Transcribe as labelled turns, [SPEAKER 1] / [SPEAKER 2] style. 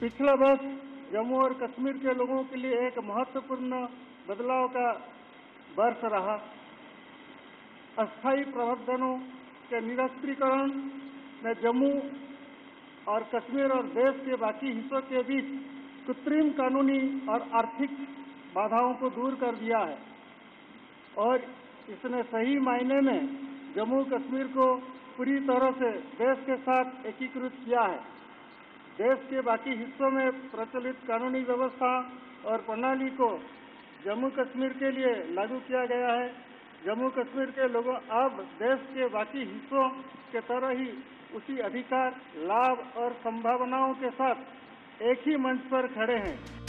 [SPEAKER 1] पिछला वर्ष जम्मू और कश्मीर के लोगों के लिए एक महत्वपूर्ण बदलाव का वर्ष रहा। अस्थायी प्रावधानों के निरस्त्रीकरण ने जम्मू और कश्मीर और देश के बाकी हिस्सों के बीच कृत्रिम कानूनी और आर्थिक बाधाओं को दूर कर दिया है और इसने सही मायने में जम्मू कश्मीर को पूरी तरह से देश के साथ एकीकृत किया है। देश के बाकी हिस्सों में प्रचलित कानूनी व्यवस्था और प्रणाली को जम्मू कश्मीर के लिए लागू किया गया है। जम्मू कश्मीर के लोगों अब देश के बाकी हिस्सों के तरह ही उसी अधिकार, लाभ और संभावनाओं के साथ एक ही मंच पर खड़े हैं।